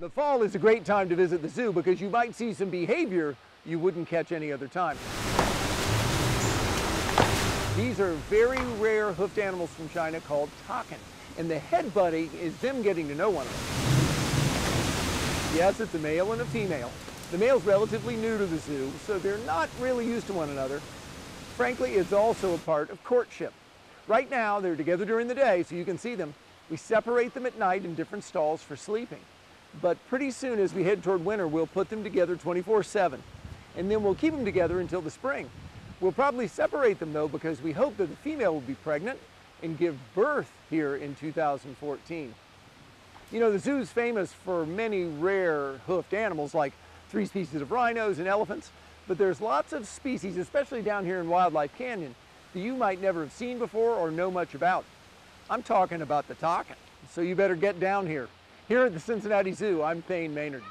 The fall is a great time to visit the zoo because you might see some behavior you wouldn't catch any other time. These are very rare hoofed animals from China called takin, and the head buddy is them getting to know one another. Yes, it's a male and a female. The male's relatively new to the zoo, so they're not really used to one another. Frankly, it's also a part of courtship. Right now, they're together during the day, so you can see them. We separate them at night in different stalls for sleeping. But pretty soon, as we head toward winter, we'll put them together 24-7. And then we'll keep them together until the spring. We'll probably separate them, though, because we hope that the female will be pregnant and give birth here in 2014. You know, the zoo's famous for many rare hoofed animals like three species of rhinos and elephants, but there's lots of species, especially down here in Wildlife Canyon, that you might never have seen before or know much about. I'm talking about the takin, so you better get down here. Here at the Cincinnati Zoo, I'm Thane Maynard.